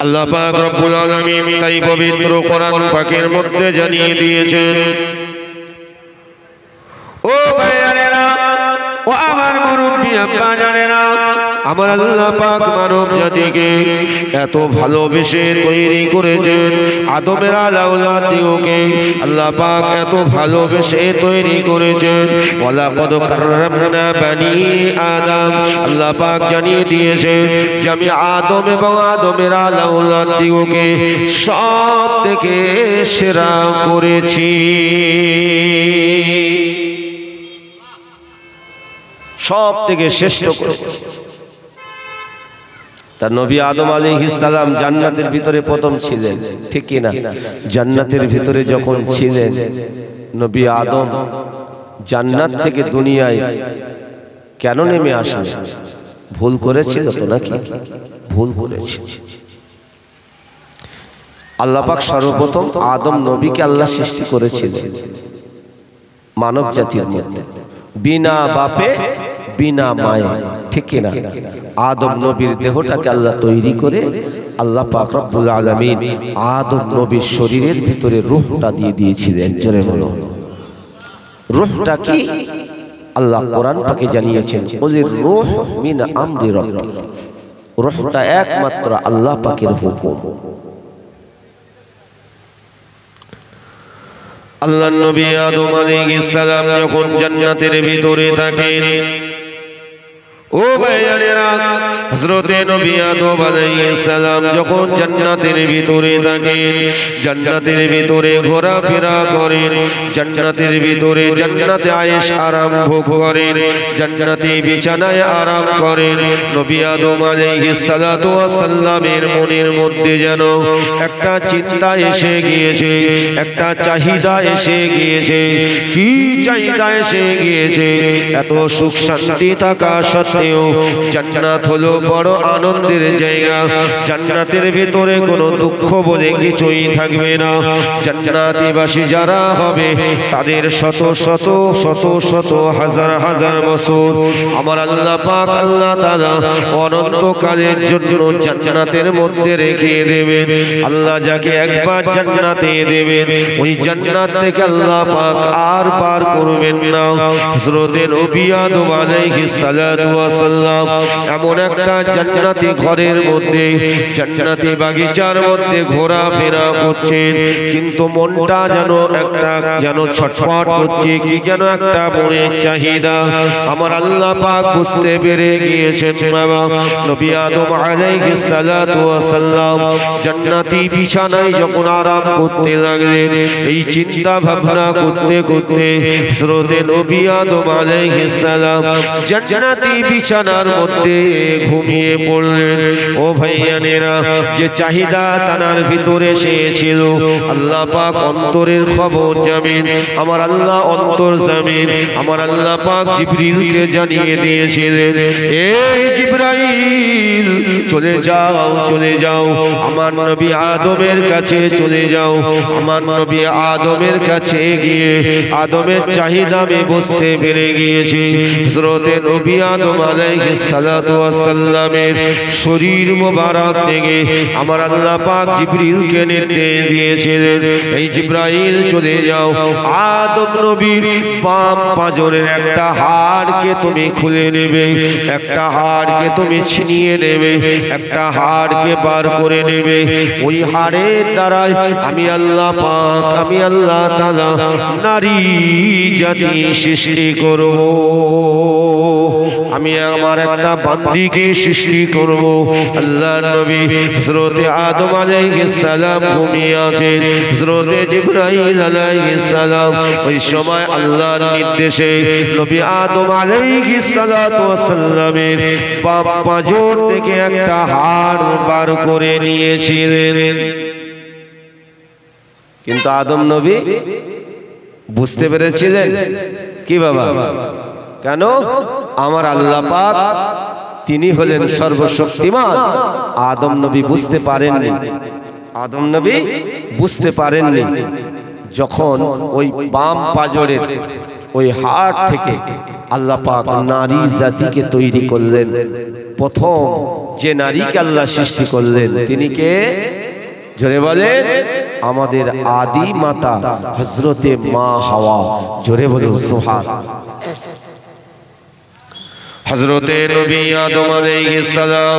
আল্লাহ পাক রব্বুল আলামিন তাই পবিত্র কোরআন পাকের মধ্যে জানিয়ে দিয়েছেন। ও ভাইয়ারেরা ও আমার মুরব্বী আব্বা জানেরা আমার আল্লাহ পাক মানব জাতিকে এত ভালোবেসে তৈরি করেছেন, আদমের আলাউলাদ দিওকে আল্লাহ পাক এত ভালোবেসে তৈরি করেছেন। ওয়ালা কদ কাররামনা বানি আদম, আল্লাহ পাক জানিয়ে দিয়েছেন যে আমি আদম এবং আদমের আলাউলাদ দিওকে সব থেকে সেরা করেছি। সব থেকে শ্রেষ্ঠ করেছি। তার নবী আদম আলী সালাম জান্নাতের ভিতরে প্রথম ছিলেন। ঠিক কি না জান্নাতের ভিতরে যখন ছিলেন, নবী আদম জান্নাত থেকে দুনিয়ায় কেন নেমে আসলেন? ভুল করেছিল তো নাকি? ভুল করেছে। আল্লাহ পাক সর্বপ্রথম আদম নবীকে আল্লাহ সৃষ্টি করেছিলেন মানব জাতির মধ্যে। বিনা বাপে বিনা মায়ে ঠিক না আদম নবীর দেহটাকে আল্লাহ তৈরি করে আল্লাহ পাক আলামিন আদম নবীর শরীরের ভিতরে রূহটা দিয়ে দিয়েছিলেন। জোরে বলো। রূহটা কি? আল্লাহ কোরআন পাকে জানিয়েছেন ওদের রূহ মিন আমরি রব্বি। রূহটা একমাত্র আল্লাহ পাকের হুকুম। আল্লাহ নবী আদম আলাইহিস সালাম যখন জান্নাতের ভিতরে থাকেন ও ভাইয়ানেরা, হযরতে নবী আদম আলাইহিস সালাম যখন জান্নাতের ভিতরে থাকেন, জান্নাতের ভিতরে ঘোরাফেরা করেন, জান্নাতের ভিতরে জান্নাতে আয়েশ আরাম ভোগ করেন, জান্নাতে বিছানায় আরাম করেন, নবী আদম আলাইহিস সালাতু ওয়াস সালামের মনের মধ্যে যেন একটা চিন্তা এসে গিয়েছে, একটা চাহিদা এসে গিয়েছে, কি চাহিদা এসে গিয়েছে, এত সুখ শান্তি থাকা সত্ত্বেও জান্নাত হলো বড় আনন্দের জায়গা। জান্নাতের ভিতরে কোনো দুঃখ বলে কিছুই থাকবে না। জান্নাতিবাসী যারা হবে, তাদের শত শত শত শত হাজার হাজার বছর। আমার আল্লাহ পাক, আল্লাহ তাআলা অনন্তকালের জন্য জান্নাতের মধ্যে রেখে দেবেন। আল্লাহ যাকে একবার জান্নাতে দেবেন, ওই জান্নাত থেকে আল্লাহ পাক আর পার করবেন না। হযরতে নবী আদম আলাইহিস সালাতু ওয়াস এমন একটা জান্নাতি ঘরের মধ্যে, জান্নাতি বাগিচার মধ্যে ঘোরাফেরা করছেন, কিন্তু মনটা যেন একটা, যেন ছটফট করছে, কি যেন একটা মনের চাহিদা। আমার আল্লাহ পাক বুঝতে পেরে গিয়েছেন বাবা, নবী আদম আলাইহিস সালাতু ওয়াস সালাম জান্নাতি বিছানায় যখন আরাম করতে লাগলেন, এই চিন্তা ভাবনা করতে করতে হযরতে নবী আদম আলাইহিস সালাম জান্নাতি বিছানার মধ্যে ঘুমিয়ে পড়লেন। ও ভাইয়ানেরা, যে চাহিদা তানার ভিতরে এসেছিল আল্লাহ পাক অন্তরের খবর জানেন। আমার আল্লাহ অন্তর জানেন। আমার আল্লাহ পাক জিবরিলকে জানিয়ে দিয়েছিলেন এই জিবরাইল, চলে যাও চলে যাও। আমার নবী আদমের কাছে চলে যাও। আমার নবী আদমের কাছে গিয়ে আদমের চাহিদা আমি বুঝতে পেরে গিয়েছি। হযরতে নবী আদম আলাইহিস সালাতু ওয়াস সালামের শরীর মোবারক থেকে আমার আল্লাহ পাক জিবরিলকে নির্দেশ দিয়েছিলেন, এই জিব্রাইল চলে যাও। আদম নবীর বাম পাঁজরের একটা হাড়কে তুমি খুলে নেবে, একটা হাড়কে তুমি ছিনিয়ে নেবে, একটা হাড়কে বার করে নেবে। ওই হাড়ের দ্বারাই আমি আল্লাহ পাক, আমি আল্লাহ তাআলা নারী জাতি সৃষ্টি করব। আমি আমার একটা বান্দিকে সৃষ্টি করব। আল্লাহ নবী হযরতে আদম আলাইহিস সালাম ঘুমিয়ে আছেন। হযরতে জিবরাইল আলাইহিস সালাম ওই সময় আল্লাহর নির্দেশে নবী আদম আলাইহিস সালাতু ওয়াস সালামের বাম পাঁজর থেকে একটা হাড় বার করে নিয়েছিলেন। কিন্তু আদম নবী বুঝতে পেরেছিলেন? কি বাবা? কেন? আমার আল্লাহ পাক তিনি হলেন সর্বশক্তিমান। আদম নবী বুঝতে পারেননি। আদম নবী বুঝতে পারেননি যখন ওই বাম পাজরের ওই হাট থেকে আল্লাহ পাক নারী জাতিকে তৈরি করলেন। প্রথম যে নারীকে আল্লাহ সৃষ্টি করলেন, তিনি কে? জোরে বলেন, আমাদের আদি মাতা হজরতে মা হাওয়া। জোরে বলুন সোহান হজরতে নবী আদম আলাইহিসসালাম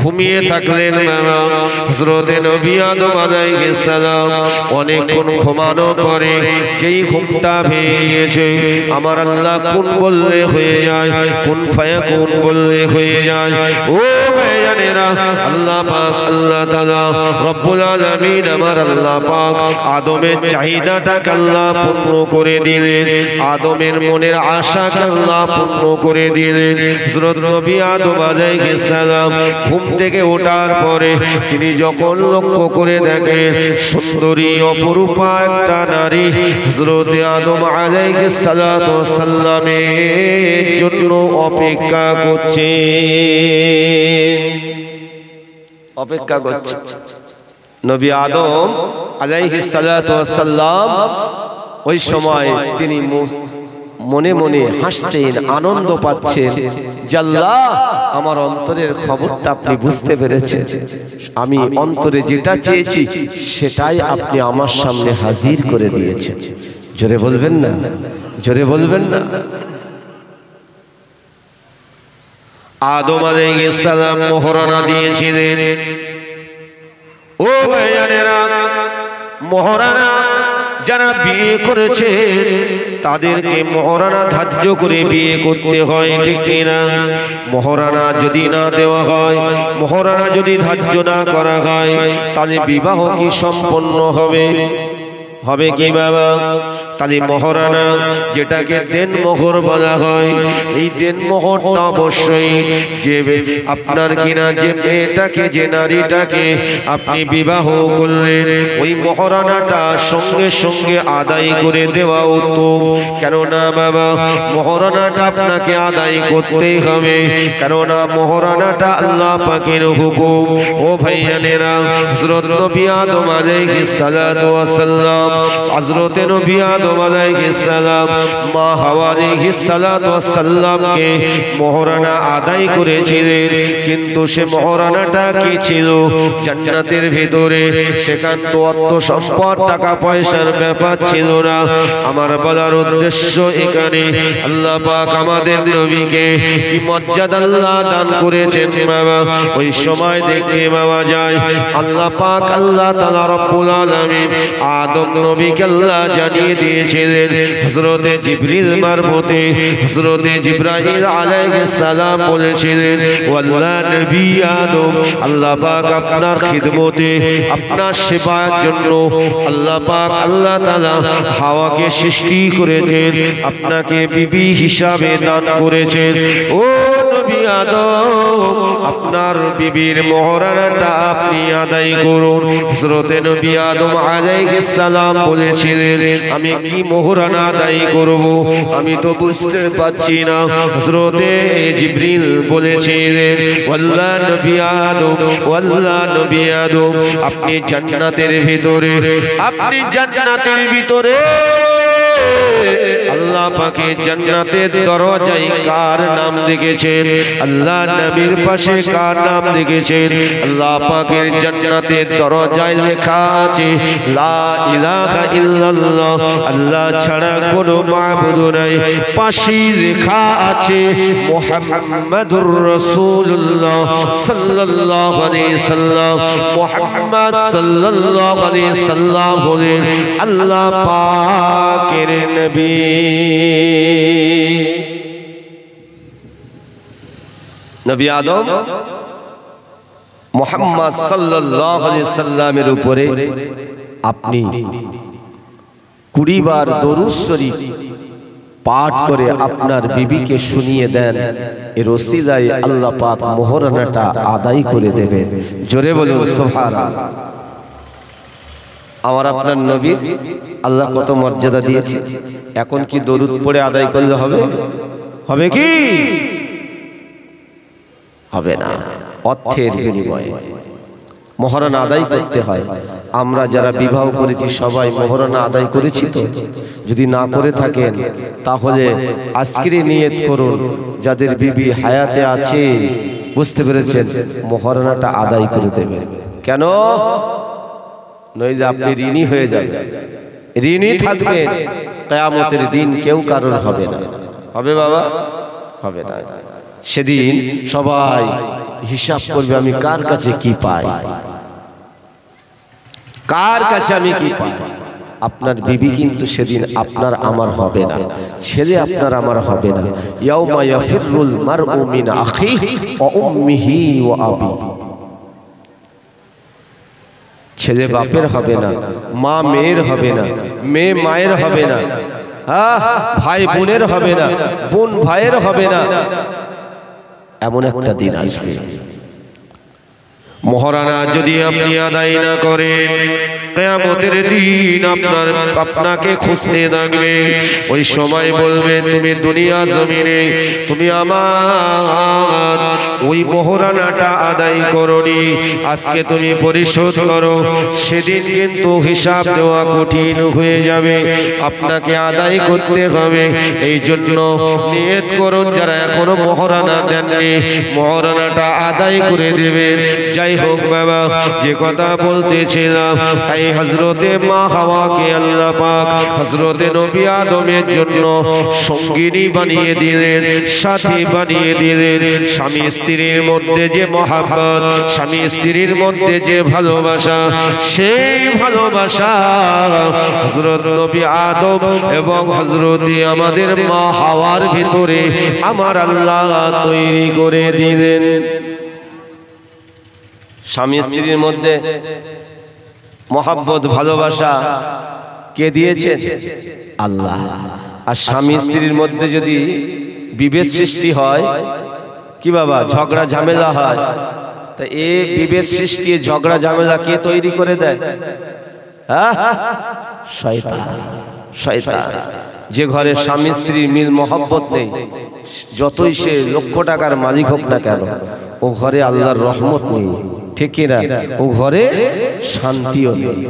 ঘুমিয়ে থাকলেন মামা হজরতে নবী আদম আলাইহিসসালাম অনেকক্ষণ ঘুমানো পরে যেই ঘুমটা ভেঙেছে, আমার আল্লাহ কোন বললে হয়ে যায়, কোন ফায়াকুন বললে হয়ে যায়? ও আদমের চাহিদাটাকে আল্লাহ করে দিলেন। আদমের মনের আশাকে আল্লাহ পূর্ণ করে দিলেন। হযরত নবী আদম ঘুম থেকে ওঠার পরে তিনি যখন লক্ষ্য করে দেখেন সুন্দরী অপরূপা একটা নারী হযরত আদম আলাইহিস সালাতু ওয়াস সালামের জন্য অপেক্ষা করছে। অপেক্ষা করছে। নবী আদম আলাইহিস সালাতু ওয়াস সালাম ওই সময় তিনি মনে মনে হাসছেন আনন্দ পাচ্ছেন। জাল্লাহ আমার অন্তরের খবরটা আপনি বুঝতে পেরেছেন। আমি অন্তরে যেটা চেয়েছি সেটাই আপনি আমার সামনে হাজির করে দিয়েছেন। জোরে বলবেন না? জোরে বলবেন না? আদম আলাইহিস সালাম মোহরানা দিয়েছিলেন। ও ভাইয়ানেরা, মহারানা যারা বিয়ে করেছে, তাদেরকে মহারানা ধার্য করে বিয়ে করতে হয়, ঠিক কিনা? মহারানা যদি না দেওয়া হয়, মহারানা যদি ধার্য না করা হয়, তাহলে বিবাহ কি সম্পন্ন হবে? হবে কি বাবা? তাহলে মহারানা, যেটাকে দেন মোহর বলা হয়, এই দেন মোহরটা অবশ্যই যে আপনার কিনা, যে মেয়েটাকে, যে নারীটাকে আপনি বিবাহ করলেন, ওই মহারানাটা সঙ্গে সঙ্গে আদায় করে দেওয়া উত্তম। কেননা বাবা, মহারানাটা আপনাকে আদায় করতেই হবে। কেননা মহারানাটা আল্লাহ পাকের হুকুম। ও ভাইয়ানেরা, হযরত নবী আদম আলাইহিস সালাতু ওয়াস সালাম, হযরত নবী আমার বলার উদ্দেশ্য এখানে আল্লাহ পাক আমাদের নবীকে কি মর্যাদা আল্লাহ দান করেছেন বাবা? ওই সময় দেখতে পাওয়া যায়, আল্লাহ পাক আল্লাহ তাআলা রব্বুল আদম নবীকে আল্লাহ জানিয়ে দিয়েছিলেন হযরতে জিবরিল মারফতে। হযরতে জিবরাইল আলাইহিস সালাম বলেছিলেন ওয়াল্লাহ নবী আদম, আল্লাহ পাক আপনার খিদমতে, আপনার সেবার জন্য আল্লাহ পাক আল্লাহ তাআলা হাওয়াকে সৃষ্টি করেছেন, আপনাকে বিবি হিসাবে দান করেছেন। ও নবী আপনার বিবির মহারানাটা আপনি আদায় করুন। আলাইহিস সালাম বলেছিলেন, আমি কি মহারানা আদায় করব? আমি তো বুঝতে পারছি না। হযরতে জিবরিল বলেছিলেন ওয়াল্লাহ নবী আদম ওয়াল্লাহ নবী আদম, আপনি জান্নাতের ভিতরে, আপনি জান্নাতের ভিতরে। আল্লাহ পাকে জান্নাতের দরজায় কার নাম দেখেছেন? আল্লাহ নবীর পাশে কার নাম দেখেছেন? আল্লাহ পাকের জান্নাতের দরজায় লেখা আছে, লা ইলাহা ইল্লাল্লাহ। আল্লাহ ছাড়া কোনো মাবুদ নাই। পাশে লেখা আছে, মুহাম্মাদুর রাসূলুল্লাহ সাল্লাল্লাহু আলাইহি সাল্লাম। মুহাম্মদ সাল্লাল্লাহু আলাইহি সাল্লাম হলেন আল্লাহ পাকের নবী। নবী আদম মোহাম্মদ সাল্লামের উপরে আপনি কুড়ি বার দরুদ শরীফ পাঠ করে আপনার বিবিকে শুনিয়ে দেন এর ওসিলায় আল্লাহ পাক মোহরানাটা আদায় করে দেবেন। জোরে বলুন, সুবহানাল্লাহ। আমার আপনার নবীর আল্লাহ কত মর্যাদা দিয়েছে। এখন কি দরুদ পড়ে আদায় করলে হবে? হবে? কি? হবে না। অর্থের বিনিময়ে। মহারণা আদায় করতে হয়। আমরা যারা বিবাহ করেছি সবাই মহারণা আদায় করেছি তো। যদি না করে থাকেন তাহলে আজকেরই নিয়ত করুন যাদের বিবি হায়াতে আছে বুঝতে পেরেছেন মহারণাটা আদায় করে দেবেন। কেন? নই যে আপনি ঋণী হয়ে যাবেন। ঋণী থাকবেন কেয়ামতের দিন কেউ কারণ হবে না। হবে বাবা? হবে না। সেদিন সবাই হিসাব করবে আমি কার কাছে কি পাই। কার কাছে আমি কি পাই? আপনার বিবি কিন্তু সেদিন আপনার আমার হবে না। ছেলে আপনার আমার হবে না। ইয়াউমা ইয়াফিরুল মারউ মিন আখিহি ওয়া উম্মিহি ওয়া আবি ছেলে বাপের হবে না মা মেয়ের হবে না মেয়ে মায়ের হবে না ভাই বোনের হবে না বোন ভাইয়ের হবে না। এমন একটা দিন আসবে। মহারানা যদি আপনি আদায় না করেন কেয়ামতের দিন আপনার আপনাকে খুঁজতে থাকবে। ওই সময় বলবে, তুমি দুনিয়া জমিনে, তুমি আমার ওই মহারানাটা আদায় করনি। আজকে তুমি পরিশোধ করো। সেদিন কিন্তু হিসাব দেওয়া কঠিন হয়ে যাবে। আপনাকে আদায় করতে হবে। এই জন্য নিয়ত করুন, যারা এখনও মহারানা দেননি, মহারানাটা আদায় করে দেবেন। যাই হোক বাবা, যে কথা বলতেছিলাম, তাই হজরতে মা হাওয়াকে আল্লাহ পাক হজরতে নবী আদমের জন্য সঙ্গিনী বানিয়ে দিলেন, সাথী বানিয়ে দিলেন। স্বামী স্ত্রীর মধ্যে যে মহাব্বত, স্বামী স্ত্রীর মধ্যে যে ভালোবাসা, সেই ভালোবাসা হজরত নবী আদম এবং হজরতে আমাদের মা হাওয়ার ভিতরে আমার আল্লাহ তৈরি করে দিলেন। স্বামী স্ত্রীর মধ্যে মহাব্বত, ভালোবাসা কে দিয়েছেন? আল্লাহ। আর স্বামী স্ত্রীর মধ্যে যদি বিভেদ সৃষ্টি হয়, কি বাবা, ঝগড়া, ঝামেলা হয়? তা এ বিভেদ সৃষ্টি, ঝগড়া, ঝামেলা কে তৈরি করে দেয়? যে ঘরে স্বামী স্ত্রীর মিল, মহব্বত নেই, যতই সে লক্ষ টাকার মালিক হোক না কেন, ও ঘরে আল্লাহর রহমত নেই। ঠিক ও ঘরে শান্তিও নেই।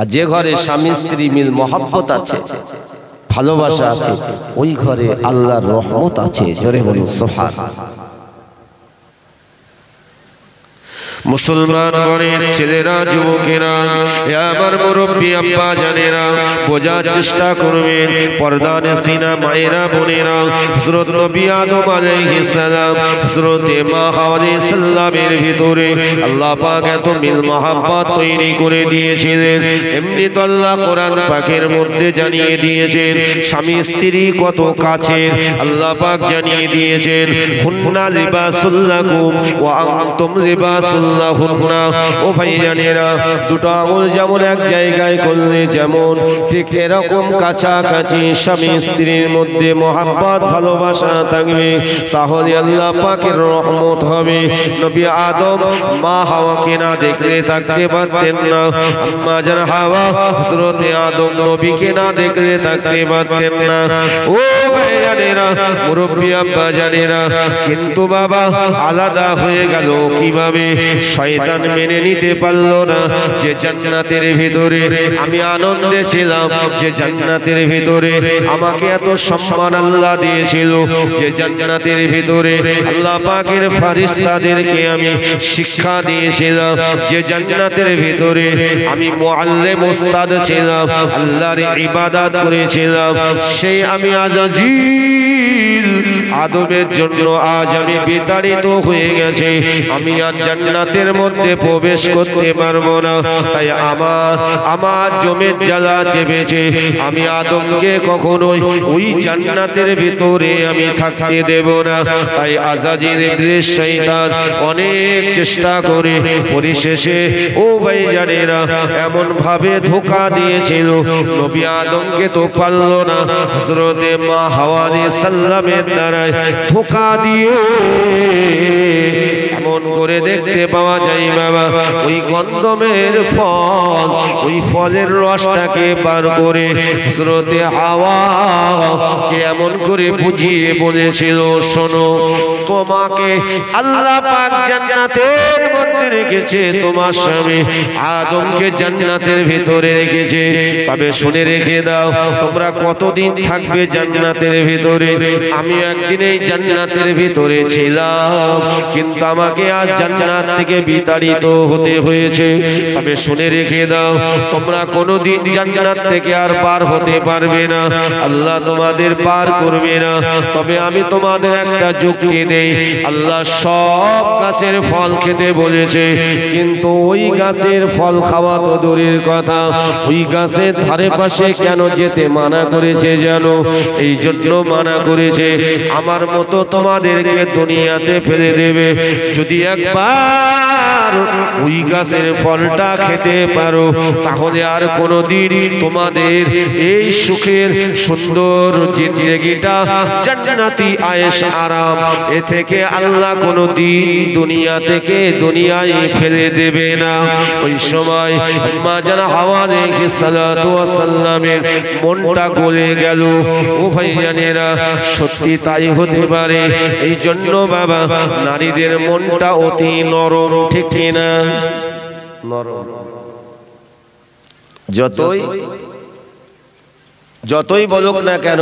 আর যে ঘরে স্বামী, স্ত্রী মিল মহাব্বত আছে, ভালোবাসা আছে, ওই ঘরে আল্লাহর রহমত আছে। জোরে বলুন সোফা মুসলমান গণের ছেলেরা, যুবকেরা আমার মুরব্বী, আব্বা, জানেরা, বোঝার চেষ্টা করবেন। পর্দানে সিনা মায়েরা, বোনেরা, হযরত নবী আদম আলাইহিস সালাম, হযরত মা হাওয়া সালামের ভিতরে আল্লাহ পাক এত মিল মহাব্বত তৈরি করে দিয়েছিলেন। এমনি তো আল্লাহ কোরআন পাকের মধ্যে জানিয়ে দিয়েছেন, স্বামী স্ত্রী কত কাছের, আল্লাহ পাক জানিয়ে দিয়েছেন, হুন্না লিবাসুল্লাকুম ওয়া আনতুম লিবাসুল্লাহুন্না ও ভাইজানেরা দুটো আঙুল যেমন এক জায়গায় করলে যেমন, ঠিক এরকম কাছাকাছি স্বামী স্ত্রীর মধ্যে মহাব্বত, ভালোবাসা থাকবে। তাহলে আল্লাহ পাকের রহমত হবে। নবী আদম মা হাওয়াকে না দেখলে থাকতে পারতেন না। আম্মা জান হাওয়া হযরতে আদম নবীকে না দেখলে থাকতে পারতেন না। ও ভাইজানেরা মুরব্বী আব্বা জানেরা, কিন্তু বাবা আলাদা হয়ে গেল কীভাবে? শয়তান মেনে নিতে পারল না যে জান্নাতের ভিতরে আমি আনন্দে ছিলাম, যে জান্নাতের ভিতরে আমাকে এত সম্মান আল্লাহ দিয়েছিল, যে জান্নাতের ভিতরে আল্লাহ পাকের ফারিস্তাদেরকে আমি শিক্ষা দিয়েছিলাম, যে জান্নাতের ভিতরে আমি মুআল্লিম উস্তাদ ছিলাম, আল্লাহর ইবাদত করেছিলাম, সেই আমি আজাজিল please আদমের জন্য আজ আমি বিতাড়িত হয়ে গেছে। আমি আর জান্নাতের মধ্যে প্রবেশ করতে পারব না। তাই আমার আমার জমির জ্বালা চেপেছে। আমি আদমকে কখনোই ওই জান্নাতের ভিতরে আমি থাকতে দেব না। তাই আজাজির ইবলিস শয়তান অনেক চেষ্টা করে পরিশেষে, ও ভাই জানেরা এমন ভাবে ধোকা দিয়েছিল। নবী আদমকে তো পারল না। হযরতে মা হাওয়া সাল্লামের দ্বারা ধোকা দিয়ে এমন মন করে দেখতে পাওয়া যায়, বাবা। ওই গন্ধমের ফল, ওই ফলের রসটাকে বার করে হজরতে হাওয়া কে এমন করে বুঝিয়ে বলেছিল, শোনো, তোমাকে আল্লাহ পাক জান্নাতের মধ্যে রেখেছে, তোমার স্বামী আদমকে জান্নাতের ভিতরে রেখেছে। তবে শুনে রেখে দাও, তোমরা কতদিন থাকবে জান্নাতের ভিতরে? আমি একদিন এই জান্নাতের ভিতরে ছিলাম, কিন্তু আমাকে আজ জান্নাত থেকে বিতাড়িত হতে হয়েছে। তবে শুনে রেখে দাও, তোমরা কোনোদিন জান্নাত থেকে আর পার হতে পারবে না। আল্লাহ তোমাদের পার করবে না। তবে আমি তোমাদের একটা যুক্তি দেই, আল্লাহ সব গাছের ফল খেতে বলেছে, কিন্তু ওই গাছের ফল খাওয়া তো দূরের কথা। ওই গাছের ধারে পাশে কেন যেতে মানা করেছে যেন এই জন্য মানা করেছে, আমার মতো তোমাদেরকে দুনিয়াতে ফেলে দেবে। যদি একবার ওই গাছের ফলটা খেতে পারো, তাহলে আর কোনোদিন তোমাদের এই সুখের সুন্দর জিন্দগিটা জান্নাতি আয়েশ আরাম, এ থেকে আল্লাহ কোনো দিন দুনিয়া থেকে দুনিয়ায় ফেলে দেবে না। ওই সময় মা যারা হাওয়া দেখে সালাতু সাল্লামের মনটা গলে গেল। ও ভাইজানেরা সত্যি তাই হতে পারে। এই জন্য বাবা, নারীদের মনটা অতি নরম, ঠিক না নরম। যতই যতই বলুক না কেন,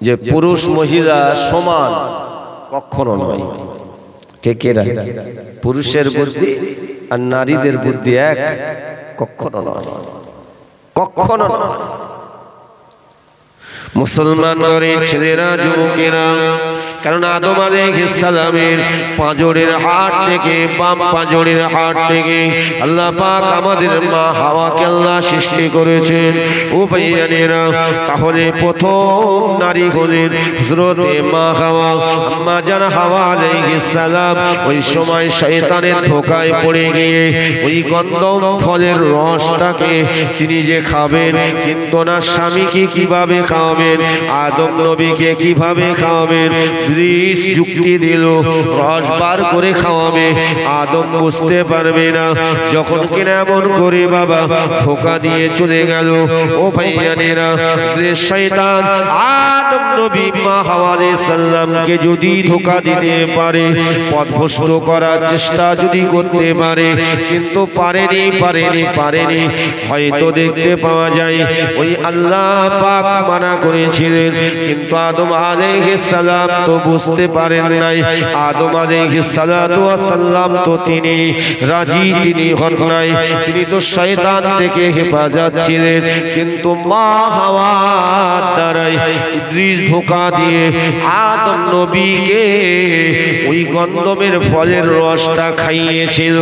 যে পুরুষ মহিলা সমান কখনো নয়। ঠিক পুরুষের বুদ্ধি আর নারীদের বুদ্ধি এক, কখনো নয়। কখনো নয়। মুসলমান করে ছেলেরা, যুবকেরা, কারণ আদম আলাইহিস সালামের পাঁজরের হাট থেকে, বাম পাঁজরের হাট থেকে আল্লাহ পাক আমাদের মা হাওয়াকে আল্লাহ সৃষ্টি করেছেন। ও ভাইয়ানেরা, তাহলে প্রথম নারী হলেন হযরতে মা হাওয়া। আম্মা জান হাওয়া আলাইহিস সালাম ওই সময় শয়তানের ধোকায় পড়ে গিয়ে ওই গন্ধম ফলের রসটাকে তিনি যে খাবেন, কিন্তু না স্বামীকে কীভাবে খাওয়াবেন আদম নবীকে কীভাবে খাওয়াবেন? ব্রিজ যুক্তি দিল, রস বার করে খাওয়াবে। আদম বুঝতে পারবে না। যখন কিনা এমন করে বাবা, ধোকা দিয়ে চলে গেল। ও ভাইয়ানেরা যে শয়তান আদম নবী মা হাওয়ারে সাল্লামকে যদি ধোকা দিতে পারে, পথভ্রষ্ট করার চেষ্টা যদি করতে পারে, কিন্তু পারেনি পারেনি পারেনি। হয়তো দেখতে পাওয়া যায়, ওই আল্লাহ পাক মানা করেছিলেন। কিন্তু আদম সালাম তো বুঝতে পারেন নাই। আদম সালাম তো তিনি রাজি তিনি হন নাই। তিনি তো শয়তান থেকে হেফাজত ছিলেন। কিন্তু মা হাওয়ার দ্বারাই ইবলিস ধোকা দিয়ে আদম নবীকে ওই গন্ধমের ফলের রসটা খাইয়েছিল।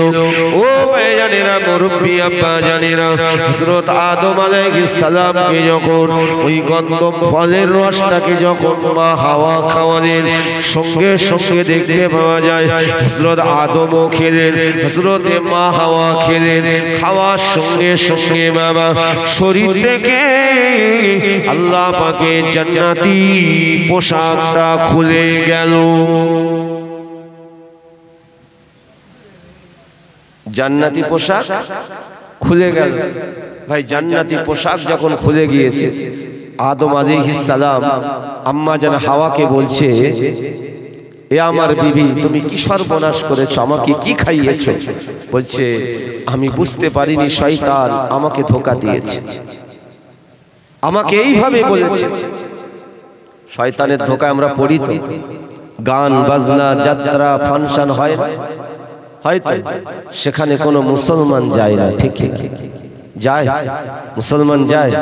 ও ভাইজানেরা মুরব্বি, আব্বা জানেরা, হযরত আদম আলাইহিস সালামকে যখন ওই গন্ধম ফলের রসটাকে যখন মা হাওয়া খাওয়ালেন, সঙ্গে সঙ্গে দেখতে পাওয়া যায়, হযরত আদমও খেলেন, হযরতে মা হাওয়া খেলেন, খাওয়ার সঙ্গে সঙ্গে বাবা শরীর থেকে আল্লাহ পাকে জান্নাতি পোশাকটা খুলে গেল। জান্নাতি পোশাক খুলে গেল। ভাই, জান্নাতি পোশাক যখন খুলে গিয়েছে আদম সালাম আম্মা যেন হাওয়াকে বলছে, এ আমার বিবি, তুমি কি সর্বনাশ করেছ? আমাকে কি খাইয়েছো? বলছে, আমি বুঝতে পারিনি, শয়তান আমাকে ধোকা দিয়েছে। আমাকে এইভাবে বলেছে, শয়তানের ধোকা আমরা পড়ি তো। গান, বাজনা, যাত্রা, ফাংশন হয় হয়তো সেখানে কোনো মুসলমান যায় না, ঠিক যায়, মুসলমান যায়।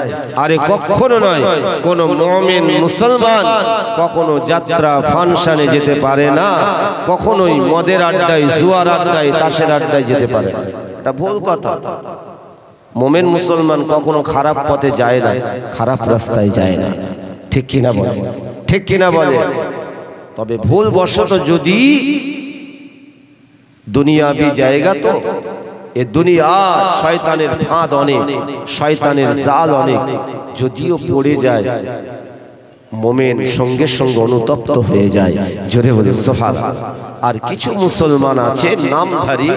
আরে কখনো নয়, কোন মমিন মুসলমান কখনো যাত্রা ফাংশনে যেতে পারে না, কখনোই মদের আড্ডায়, জুয়ার আড্ডায়, তাসের আড্ডায় যেতে পারে না। এটা ভুল কথা। মোমেন মুসলমান কখনো খারাপ পথে যায় না, খারাপ রাস্তায় যায় না। ঠিক কিনা বলে? ঠিক কিনা বলে? তবে ভুল বশত যদি দুনিয়াবি জায়গা তো এ দুনিয়া শয়তানের ফাঁদ অনেক, শয়তানের জাল অনেক। যদিও পড়ে যায়, মোমেন সঙ্গে সঙ্গে অনুতপ্ত হয়ে যায়। জোরে বলে সোফার আর কিছু মুসলমান আছে, নামধারী,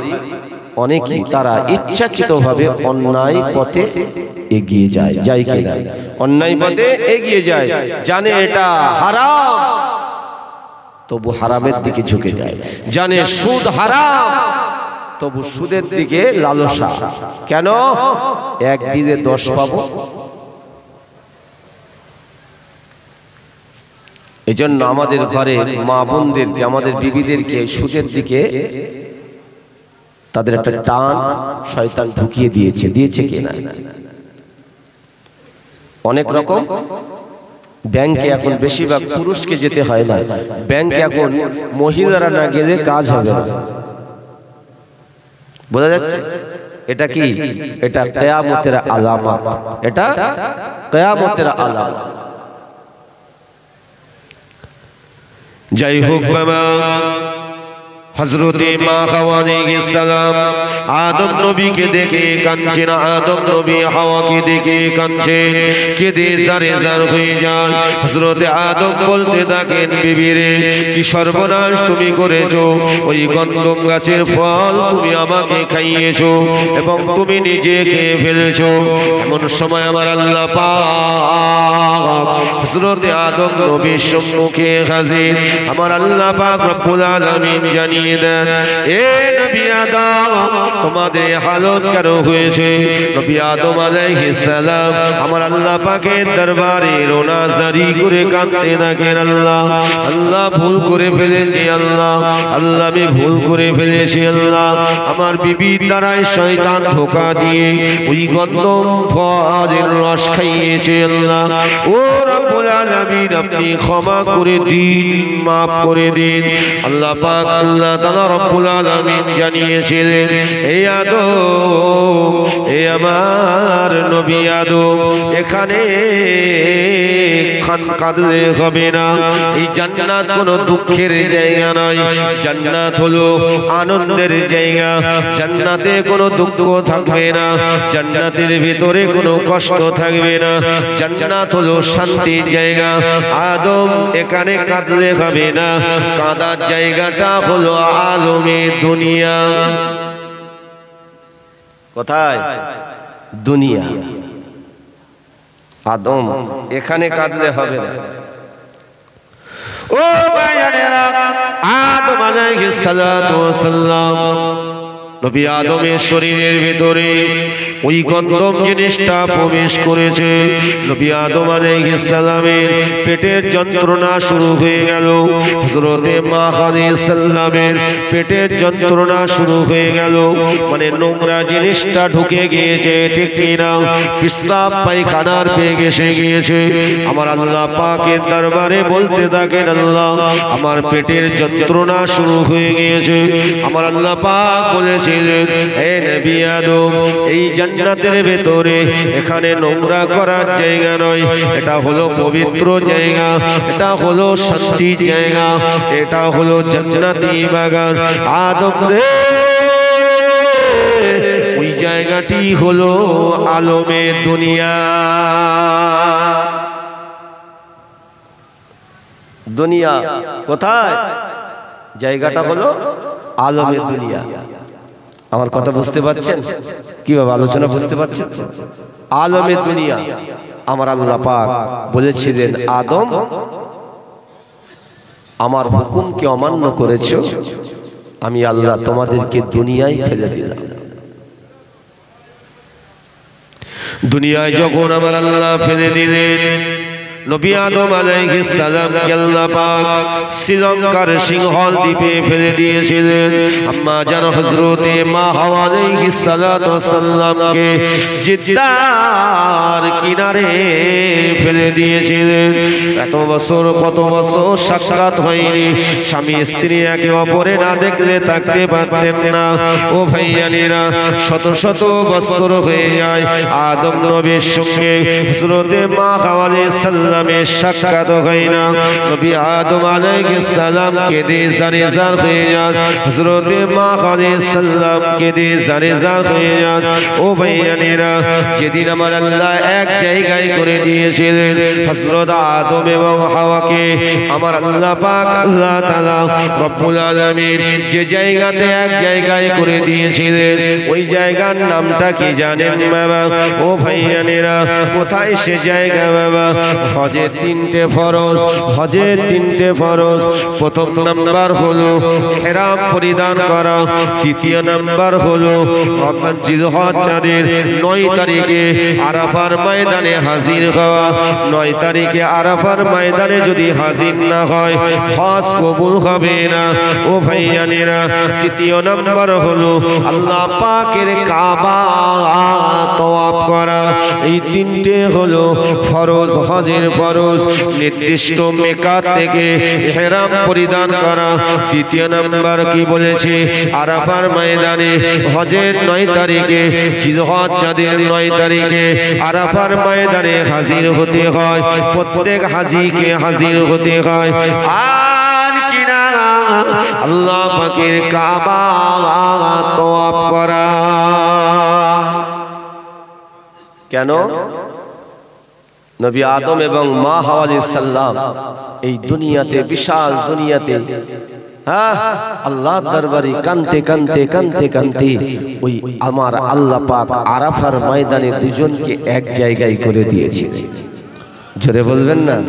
অনেকেই তারা ইচ্ছাকৃতভাবে অন্যায় পথে এগিয়ে যায় যায় কিনা অন্যায় পথে এগিয়ে যায়, জানে এটা হারাম, তবু হারামের দিকে ঝুঁকে যায়। জানে সুদ হারাম তবু সুদের দিকে লালসা। কেন? এক দিনে দশ পাবো। এই জন্য আমাদের ঘরে মা বোনদেরকে আমাদের বিবিদেরকে সুদের দিকে তাদের একটা টান শয়তান ঢুকিয়ে দিয়েছে। দিয়েছে কিনা অনেক রকম। ব্যাংকে এখন বেশিরভাগ পুরুষকে যেতে হয় না। ব্যাংকে এখন মহিলারা না গেলে কাজ হবে না। বোঝা যাচ্ছে? এটা কি? এটা কেয়ামতের আলামত। এটা কেয়ামতের আলামত। যাই হোক বাবা। হজরতে মা হাওয়ানে সালাম আদম নবীকে দেখে কাঁদছে না। আদম নবী হাওয়াকে দেখে কাঁদছে। কেঁদে জারে জার হয়ে যান হজরতে আদম বলতে থাকেন বিবিরে কি সর্বনাশ তুমি করেছ? ওই গন্ধম গাছের ফল তুমি আমাকে খাইয়েছো এবং তুমি নিজে খেয়ে ফেলেছো। এমন সময় আমার আল্লাহ পাক হজরতে আদম নবীর সম্মুখে হাজির। আমার আল্লাহ পাক রব্বুল আলামিন জানিয়ে আমার আল্লাহ দ্বারাই শয়তান ধোকা দিয়ে ওই গন্ধম ফলের রস খাইয়েছে আল্লাহ। ও রব্বুল আপনি ক্ষমা করে দিন, মাফ করে দিন। আল্লাহ আল্লাহ তাআলা রব্বুল আলামিন জানিয়েছিলেন হে আদম এ আমার নবী আদম এখানে খান কাঁদলে হবে না। এই জান্নাত কোনো দুঃখের জায়গা নয়। জান্নাত হলো আনন্দের জায়গা। জান্নাতে কোনো দুঃখ থাকবে না। জান্নাতের ভিতরে কোনো কষ্ট থাকবে না। জান্নাত হলো শান্তির জায়গা। আদম এখানে কাঁদলে হবে না। কাঁদার জায়গাটা হলো আলমে দুনিয়া। কোথায়? দুনিয়া। আদম এখানে কাঁদলে হবে না। ও আদম আলাইহিস সালাতু ওয়াস সালাম। নবী আদমের শরীরের ভেতরে ওই গন্ধম জিনিসটা প্রবেশ করেছে। নবী আদম আলাইহিস সালামের পেটের যন্ত্রণা শুরু হয়ে গেল। হযরতে মা আলাইহিস সালামের পেটের যন্ত্রণা শুরু হয়ে গেল। মানে নোংরা জিনিসটা ঢুকে গিয়েছে, ঠিক না পিসাব পায়খানার বেগ এসে গিয়েছে। আমার আল্লাহ পাকের দরবারে বলতে থাকেন, আল্লাহ, আমার পেটের যন্ত্রণা শুরু হয়ে গিয়েছে। আমার আল্লাহ পাক বলেছিলেন এখানে নোংরা করার জায়গা নয়। এটা পবিত্র জায়গা, এটা হলো জায়গা, এটা হলো বাগান। আদম ওই জায়গাটি হলো আলমে দুনিয়া। দুনিয়া কোথায়? জায়গাটা হলো আলমের দুনিয়া। আমার কথা বুঝতে পারছেন? কীভাবে আলোচনা বুঝতে পারছেন? আলমের দুনিয়া। আমার আল্লাহ পাক বলেছিলেন আদম আমার হুকুমকে অমান্য করেছ আমি আল্লাহ তোমাদেরকে দুনিয়ায় ফেলে দিলাম। দুনিয়ায় যখন আমার আল্লাহ ফেলে দিলেন নবী আদম আলাইহিস সালাম আল্লাহ পাক শ্রীলঙ্কার সিংহল দ্বীপে ফেলে দিয়েছিলেন। আম্মা জান হযরতে মা হাওয়া আলাইহিস সালাতু সাল্লামকে জিদ্দার কিনারে ফেলে দিয়েছিলেন। এত বছর, কত বছর সাক্ষাৎ হয়নি। স্বামী, স্ত্রী একে অপরে না দেখলে থাকতে পারতেন না। ও ভাইয়ানিরা, শত শত বছর হয়ে যায়। আদম নবীর সঙ্গে হযরতে মা হাওয়া সাল্লামের সাক্ষাৎ হয় না। নবী আদম আলাইহিস সালাম কেঁদে জারে জার হয়ে যান। হযরতে মা আলাইহিস সালাম কেঁদে জারে জার হয়ে যান। ও ভাইয়ানেরা, যেদিন আমার আল্লাহ এক জায়গায় করে দিয়েছিলেন হযরত আদম এবং হাওয়াকে আমার আল্লাহ পাক আল্লাহ তাআলা রব্বুল আলামিন যে জায়গাতে এক জায়গায় করে দিয়েছিলেন, ওই জায়গার নামটা কি জানেন বাবা? ও ভাইয়ানেরা, কোথায় সে জায়গা বাবা? হজের তিনটে ফরজ, হজের তিনটে ফরজ। প্রথম নাম্বার হলো হেরাম পরিধান করা, দ্বিতীয় নাম্বার হলো জিলহজ চাঁদের নয় তারিখে আরাফার ময়দানে হাজির হওয়া নয় তারিখে আরাফার ময়দানে যদি হাজির না হয়, হজ কবুল হবে না। ও ভাইয়ানেরা, তৃতীয় নাম্বার হলো আল্লাহ পাকের কাবা তওয়াব করা। এই তিনটে হলো ফরজ, হজের ফরজ, নির্দিষ্ট মেকার থেকে হেরাম পরিধান করা। দ্বিতীয় নাম্বার কি বলেছে? আরাফার ময়দানে হজের নয় তারিখে, জিলহজ চাঁদের নয় তারিখে আরাফার ময়দানে হাজির হতে হয়, প্রত্যেক হাজিকে হাজির হতে হয়। আর কিনা আল্লাহ পাকের কাবা তওয়াব করা। কেন? নবী আদম এবং মা হাওয়াজি সাল্লাম এই দুনিয়াতে, বিশাল দুনিয়াতে হ্যাঁ আল্লাহ দরবারে কানতে কানতে কানতে কানতে ওই আমার আল্লাহ পাক আরাফার ময়দানে দুজনকে এক জায়গায় করে দিয়েছে। জোরে বলবেন না?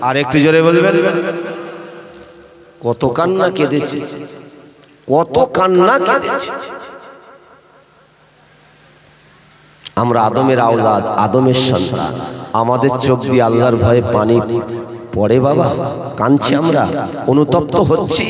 আর একটু জোরে বলবেন? কত কান্না কেঁদেছে। কত কান্না কেঁদেছে। আমরা আদমের আওলাদ, আদমের সন্তান। আমাদের চোখ দিয়ে আল্লাহর ভয়ে পানি পড়ে বাবা। কাঁদছি আমরা, অনুতপ্ত হচ্ছি।